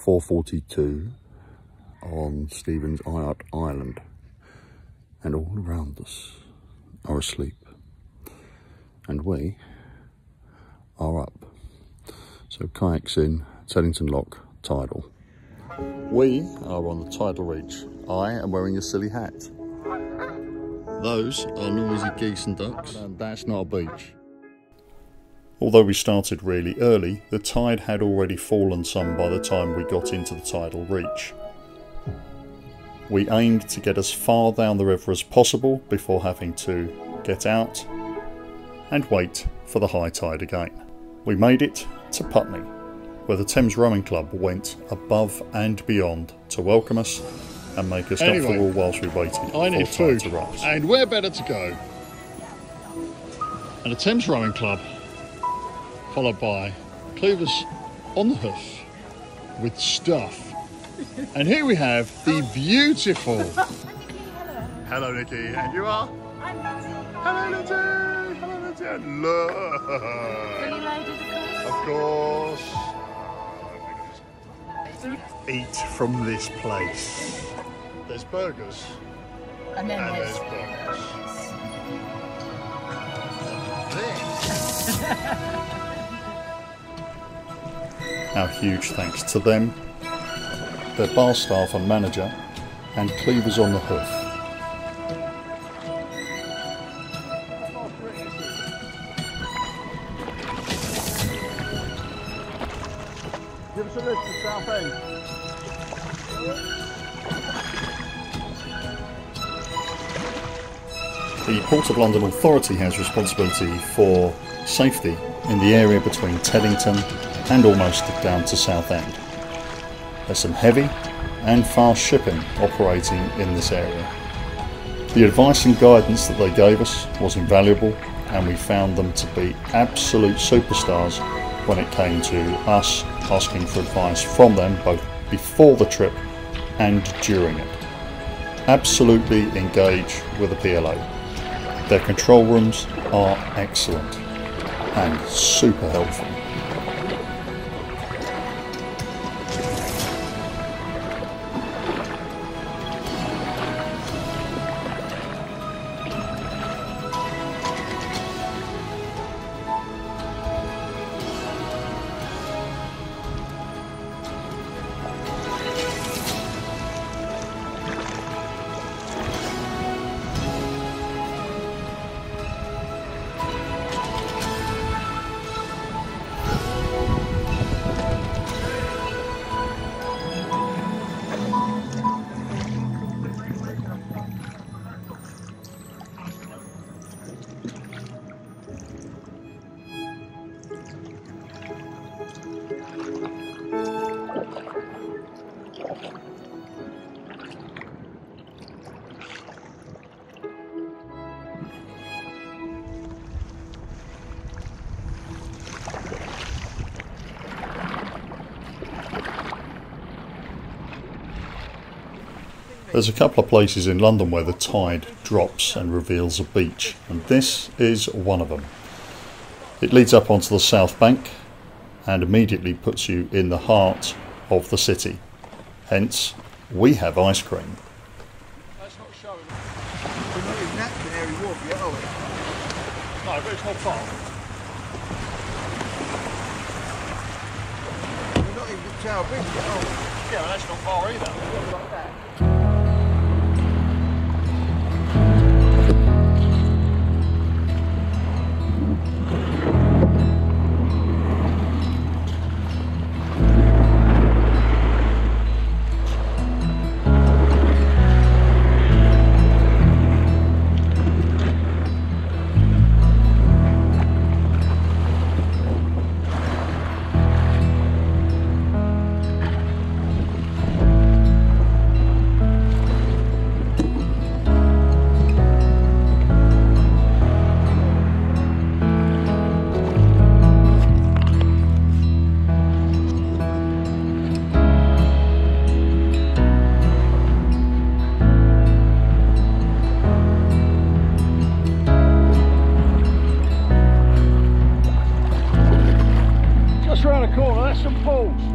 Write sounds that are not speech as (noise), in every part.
4.42 on Stevens Island and all around us are asleep and we are up. So kayaks in Teddington Lock, Tidal. We are on the tidal reach. I am wearing a silly hat. Those are noisy geese and ducks and that's not a beach. Although we started really early, the tide had already fallen some by the time we got into the tidal reach. We aimed to get as far down the river as possible before having to get out and wait for the high tide again. We made it to Putney, where the Thames Rowing Club went above and beyond to welcome us and make us anyway, comfortable whilst we waited I need food, and where better to go? And the Thames Rowing Club followed by Cleavers on the hoof with stuff. and here we have the beautiful. (laughs) Hello, Nikki. And you are? I'm Lizzie. Hello, Lizzie. Hello, Lizzie. And look. Of course. Eat from this place. There's burgers. And then and there's, there's burgers. (laughs) Our huge thanks to them, their bar staff and manager, and Cleavers on the Hoof. Give us a lift to Southend. The Port of London Authority has responsibility for safety in the area between Teddington and almost down to Southend. There's some heavy and fast shipping operating in this area. The advice and guidance that they gave us was invaluable and we found them to be absolute superstars when it came to us asking for advice from them both before the trip and during it. Absolutely engage with the PLA. Their control rooms are excellent and super helpful. There's a couple of places in London where the tide drops and reveals a beach, and this is one of them. It leads up onto the south bank and immediately puts you in the heart of the city. Hence, we have ice cream. That's not showing. We're not Canary Wharf yet, are we? No, but it's not far. We're not Tower Bridge yet, are we? Yeah, that's not far either. Just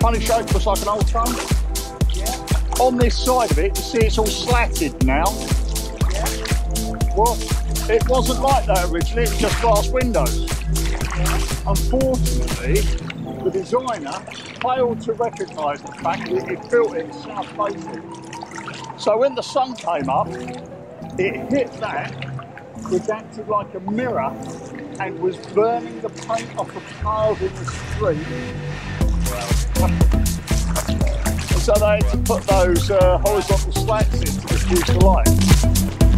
funny shape, looks like an old phone. On this side of it, you see it's all slatted now. Well, it wasn't like that originally, it was just glass windows. Unfortunately, the designer failed to recognise the fact that he built it south facing. So when the sun came up, it hit that, which acted like a mirror and was burning the paint off the cars in the street. So they had to put those uh, horizontal slats in to diffuse the light.